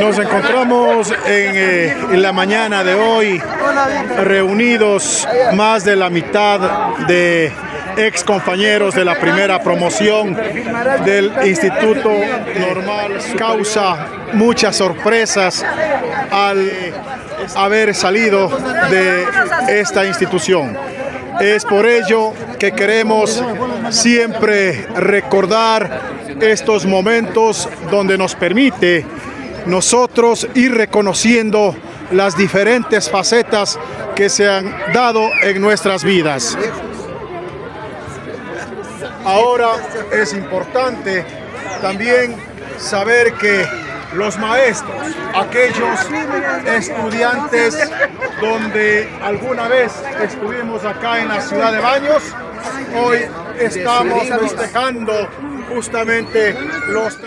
Nos encontramos en, eh, en, la mañana de hoy reunidos más de la mitad de ex compañeros de la primera promoción del Instituto Normal. Causa muchas sorpresas al haber salido de esta institución. Es por ello que queremos siempre recordar estos momentos donde nos permite nosotros ir reconociendo las diferentes facetas que se han dado en nuestras vidas. Ahora es importante también saber que los maestros, aquellos estudiantes donde alguna vez estuvimos acá en la ciudad de Baños, hoy estamos festejando justamente los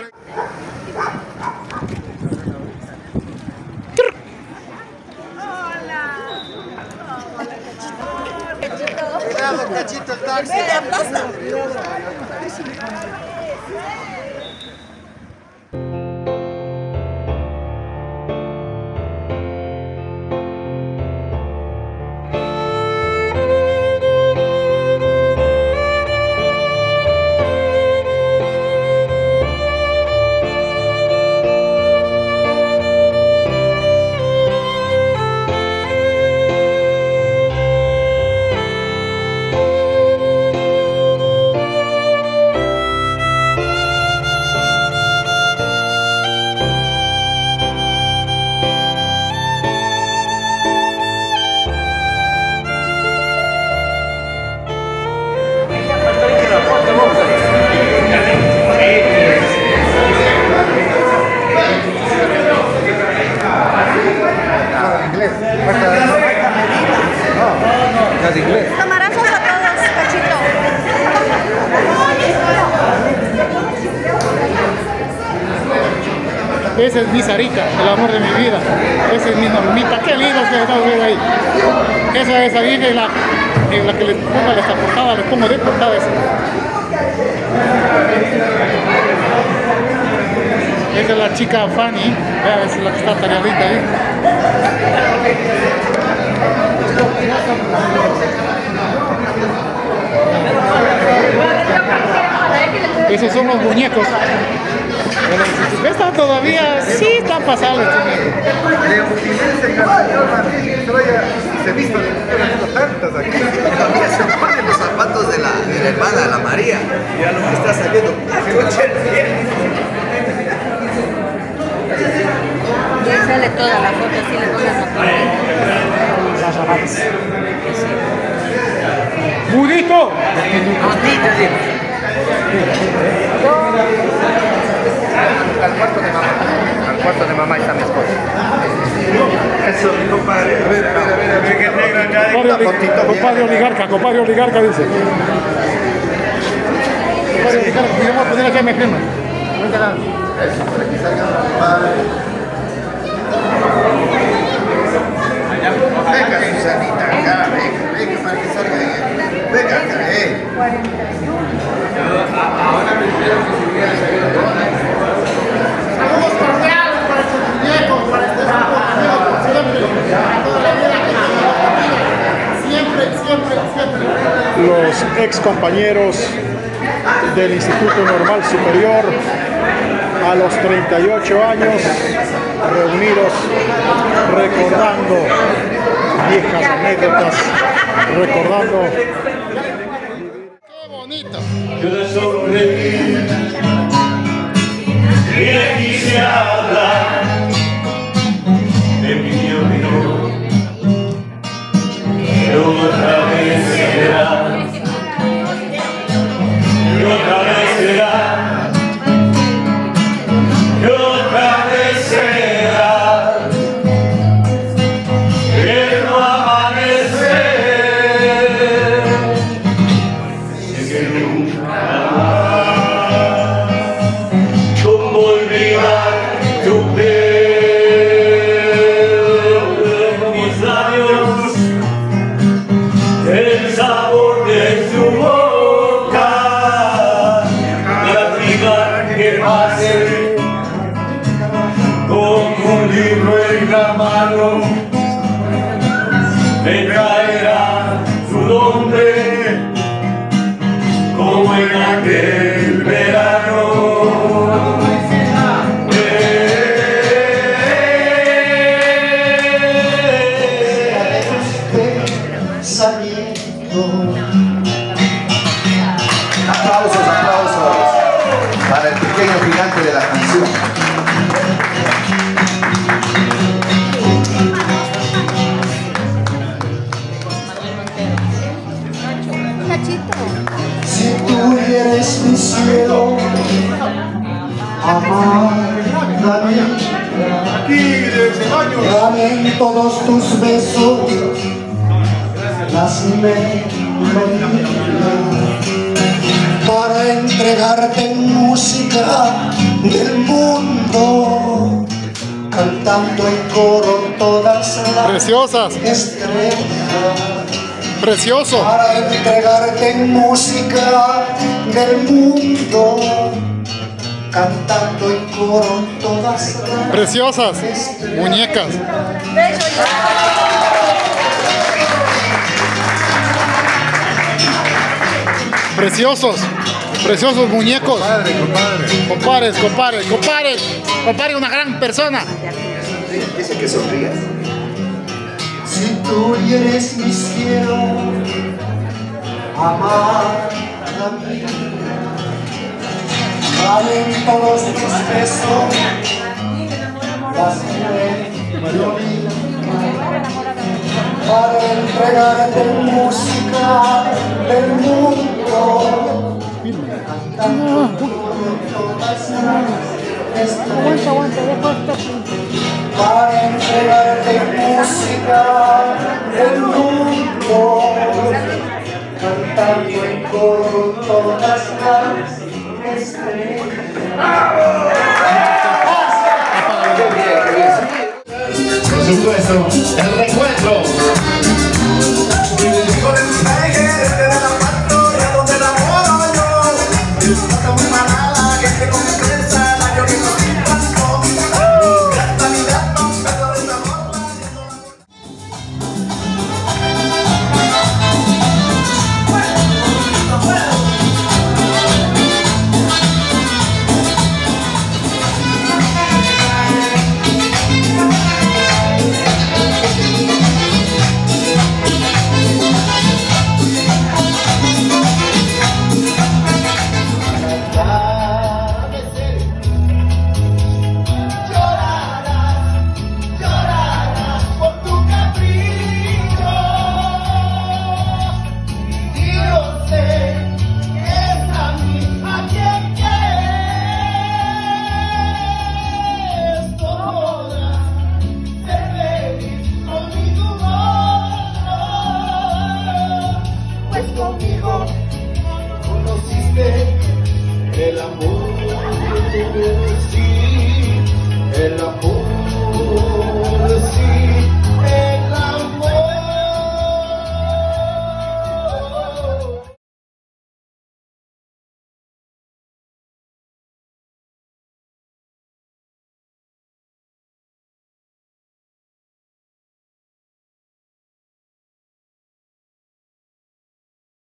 Tak, tak, tak. Es mi Sarita, el amor de mi vida. Esa es mi normita. Qué lindo que está ahí. Esa es ahí en la, en la que les pongo esta portada, les pongo de portada esa. Esa es la chica Fanny, esa es la que está tareadita ahí. Esos son los muñecos. Esta todavía sí está pasable. Se visto tantas aquí. Todavía se ponen los zapatos de la, de la hermana, la María. Ya lo que está saliendo. Ya sale toda la foto, así le zapatos. ¡Mudito! Mudito, al cuarto de mamá. Al cuarto de mamá está mi esposa. Eso, mi compadre. A ver, a ver, a ver, a ver. Que acá. Compadre, compadre oligarca, compadre oligarca dice. Compadre oligarca, vamos a poner aquí a mi prima. Eso, para que salga compadre. Venga, Susanita, acá, venga, venga, para que salga ahí. Venga acá, eh. 41. Ahora me dijeron que si hubiera salido Saludos cordiales para estos muñecos, para este siempre, para toda la vida que siempre, siempre, ex compañeros del Instituto Normal Superior a los 38 años reunidos recordando viejas anécdotas, recordando Qué bonito. Yo le sonreí y le quise hablar de tu boca. Lástima que pase como nuestra mano. Me traerá su nombre como en aquel de la canción. Si tú eres mi cielo, amada mía, en todos tus besos. Las melodías para entregarte música del mundo, cantando en coro todas las Preciosas, estrellas. Precioso. para entregarte música del mundo, cantando en coro todas las Preciosas, muñecas. Preciosos, preciosos muñecos. Compadres, compadres, compadres, compadre, una gran persona. Dice que sonrías. Si tú eres mi cielo, amada mía, valen todos tus besos, las melodías, para entregarte música las estrellas para entregarte música del mundo, cantando en coro todas las estrellas. Por supuesto, el reencuentro